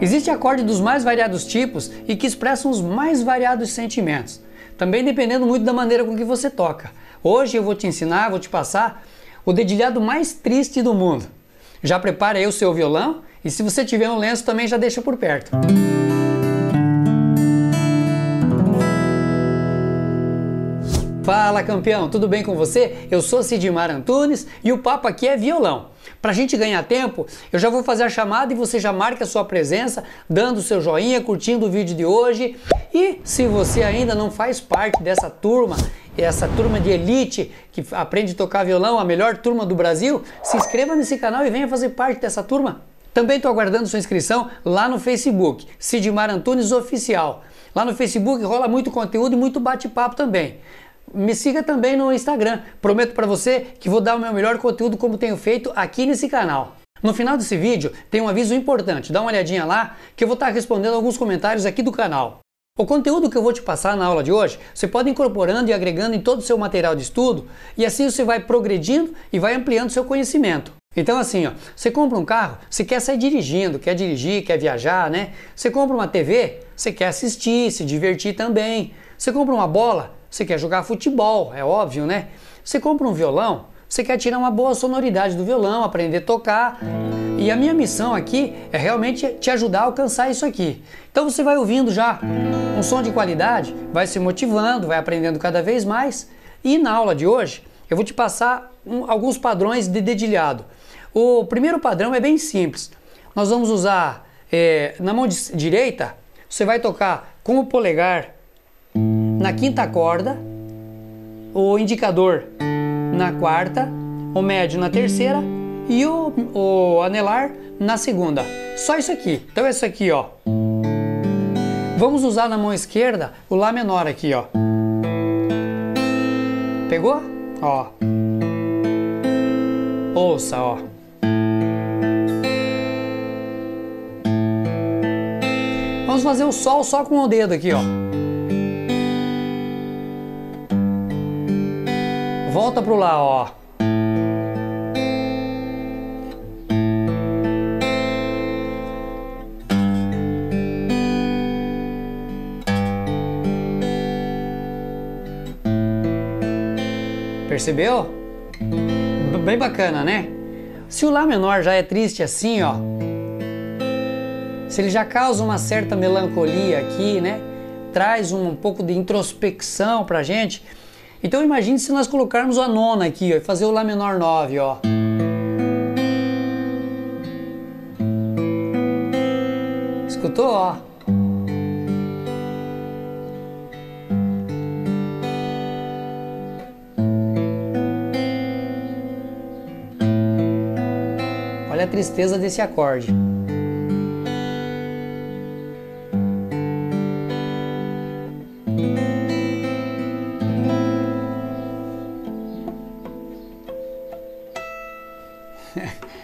Existe acorde dos mais variados tipos e que expressam os mais variados sentimentos, também dependendo muito da maneira com que você toca. Hoje eu vou te ensinar, vou te passar o dedilhado mais triste do mundo. Já prepare aí o seu violão e se você tiver um lenço também já deixa por perto. Fala campeão, tudo bem com você? Eu sou Sidmar Antunes e o papo aqui é violão. Para a gente ganhar tempo, eu já vou fazer a chamada e você já marca a sua presença, dando seu joinha, curtindo o vídeo de hoje. E se você ainda não faz parte dessa turma, essa turma de elite que aprende a tocar violão, a melhor turma do Brasil, se inscreva nesse canal e venha fazer parte dessa turma. Também estou aguardando sua inscrição lá no Facebook, Sidmar Antunes Oficial. Lá no Facebook rola muito conteúdo e muito bate-papo também. Me siga também no Instagram. Prometo para você que vou dar o meu melhor conteúdo como tenho feito aqui nesse canal. No final desse vídeo tem um aviso importante, dá uma olhadinha lá que eu vou estar respondendo alguns comentários aqui do canal. O conteúdo que eu vou te passar na aula de hoje, você pode incorporando e agregando em todo o seu material de estudo e assim você vai progredindo e vai ampliando seu conhecimento. Então assim, ó, você compra um carro, você quer sair dirigindo, quer dirigir, quer viajar, né? Você compra uma TV, você quer assistir, se divertir também. Você compra uma bola, você quer jogar futebol, é óbvio, né? Você compra um violão, você quer tirar uma boa sonoridade do violão, aprender a tocar. E a minha missão aqui é realmente te ajudar a alcançar isso aqui. Então você vai ouvindo já um som de qualidade, vai se motivando, vai aprendendo cada vez mais. E na aula de hoje eu vou te passar um, alguns padrões de dedilhado. O primeiro padrão é bem simples. Nós vamos usar é, na mão direita, você vai tocar com o polegar na quinta corda, o indicador na quarta, o médio na terceira e o, o anelar na segunda. Só isso aqui. Então é isso aqui, ó. Vamos usar na mão esquerda o Lá menor aqui, ó. Pegou? Ó. Ouça, ó. Vamos fazer o Sol só com o dedo aqui, ó. Volta pro Lá, ó. Percebeu? Bem bacana, né? Se o Lá menor já é triste assim, ó, se ele já causa uma certa melancolia aqui, né? Traz um pouco de introspecção pra gente, então imagine se nós colocarmos a nona aqui ó, e fazer o Lá menor 9, ó. Escutou, ó? Olha a tristeza desse acorde.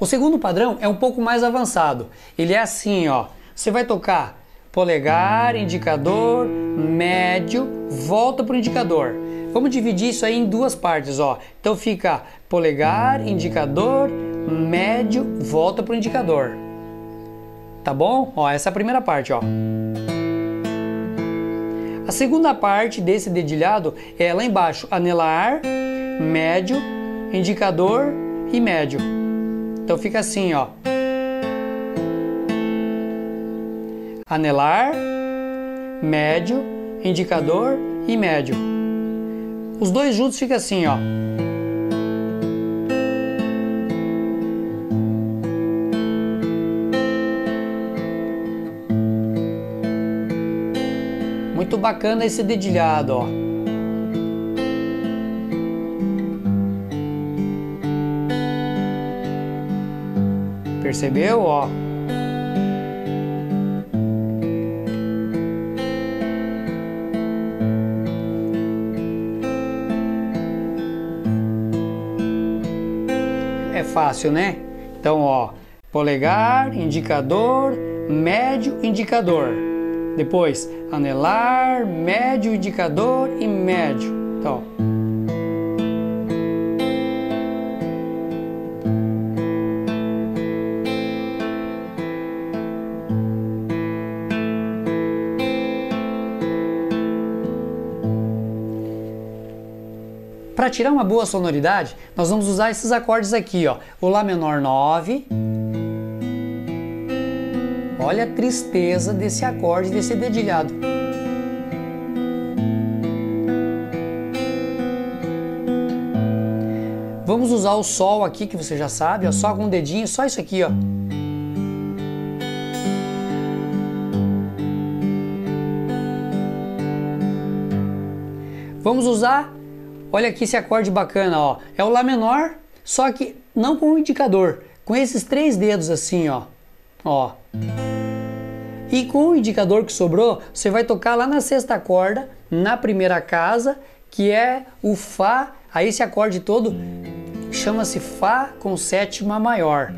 O segundo padrão é um pouco mais avançado. Ele é assim, ó. Você vai tocar polegar, indicador, médio, volta para o indicador. Vamos dividir isso aí em duas partes, ó. Então fica polegar, indicador, médio, volta para o indicador. Tá bom? Ó, essa é a primeira parte, ó. A segunda parte desse dedilhado é lá embaixo, anelar, médio, indicador e médio. Então fica assim, ó. Anelar, médio, indicador e médio. Os dois juntos fica assim, ó. Muito bacana esse dedilhado, ó. Percebeu? Ó. É fácil, né? Então, ó, polegar, indicador, médio, indicador. Depois, anelar, médio, indicador e médio. Então, Para tirar uma boa sonoridade, nós vamos usar esses acordes aqui, ó. O Lá menor 9. Olha a tristeza desse acorde, desse dedilhado. Vamos usar o Sol aqui, que você já sabe, ó, só com um dedinho, só isso aqui, ó. Vamos usar, olha aqui esse acorde bacana, ó. É o Lá menor, só que não com o indicador, com esses três dedos assim, ó. Ó. E com o indicador que sobrou, você vai tocar lá na sexta corda, na primeira casa, que é o Fá. Aí esse acorde todo chama-se Fá com sétima maior.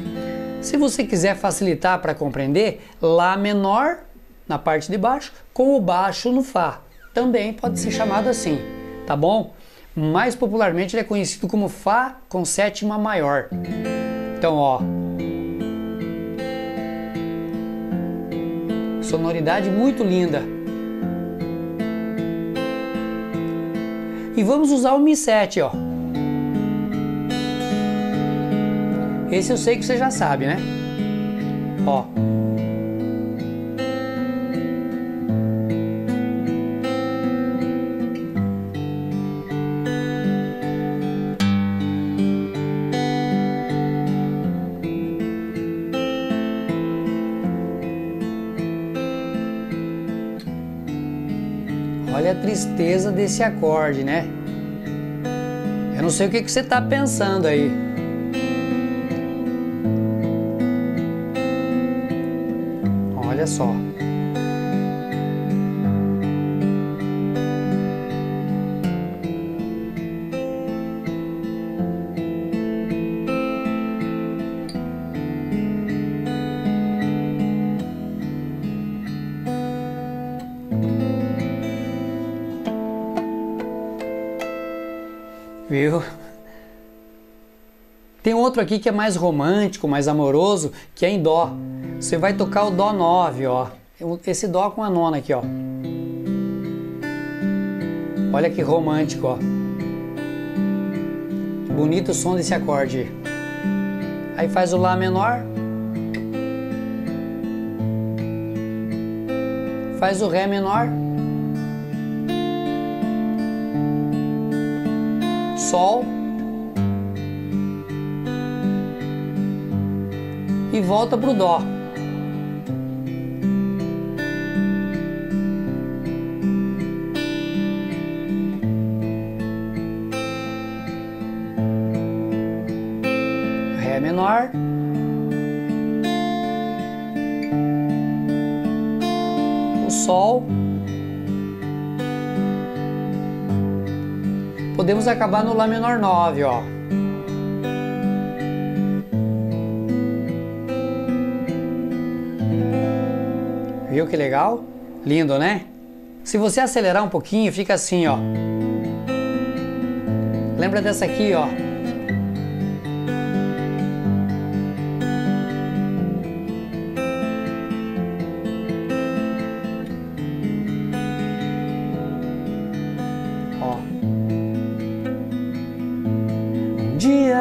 Se você quiser facilitar para compreender, Lá menor na parte de baixo, com o baixo no Fá. Também pode ser chamado assim, tá bom? Mais popularmente ele é conhecido como Fá com sétima maior. Então, ó. Sonoridade muito linda. E vamos usar o Mi 7, ó. Esse eu sei que você já sabe, né? Ó. Olha a tristeza desse acorde, né? Eu não sei o que, que você está pensando aí. Olha só. Tem outro aqui que é mais romântico, mais amoroso, que é em Dó. Você vai tocar o Dó 9, ó. Esse Dó com a nona aqui, ó. Olha que romântico, ó. Bonito o som desse acorde. Aí faz o Lá menor. Faz o Ré menor. Sol e volta para o Dó. Ré menor. O Sol. Podemos acabar no Lá menor 9, ó. Viu que legal? Lindo, né? Se você acelerar um pouquinho, fica assim, ó. Lembra dessa aqui, ó.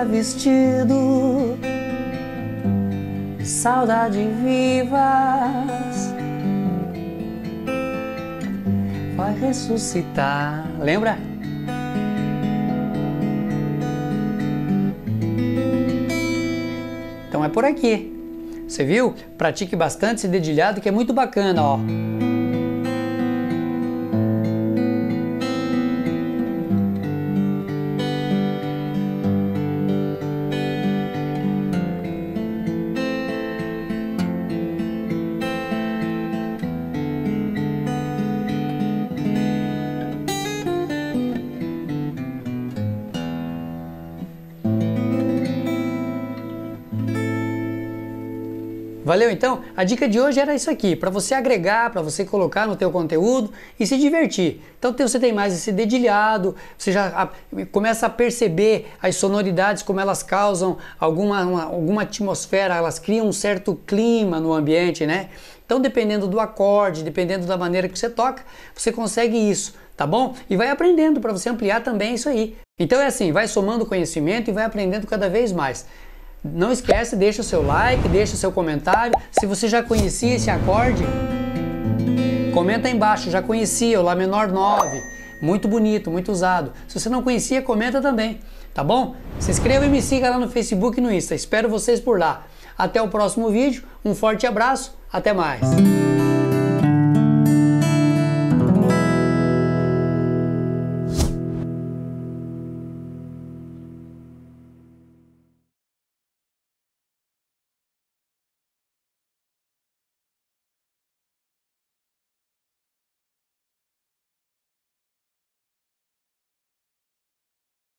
Vestido, saudade vivas, vai ressuscitar. Lembra? Então é por aqui. Você viu? Pratique bastante esse dedilhado que é muito bacana, ó. Valeu então? A dica de hoje era isso aqui, para você agregar, para você colocar no teu conteúdo e se divertir. Então você tem mais esse dedilhado, você já começa a perceber as sonoridades, como elas causam alguma, uma, alguma atmosfera, elas criam um certo clima no ambiente, né? Então dependendo do acorde, dependendo da maneira que você toca, você consegue isso tá bom? E vai aprendendo para você ampliar também isso aí. Então é assim, vai somando conhecimento e vai aprendendo cada vez mais. Não esquece, deixa o seu like, deixa o seu comentário. Se você já conhecia esse acorde, comenta aí embaixo, já conhecia o Lá menor 9. Muito bonito, muito usado. Se você não conhecia, comenta também, tá bom? Se inscreva e me siga lá no Facebook e no Insta. Espero vocês por lá. Até o próximo vídeo, um forte abraço, até mais.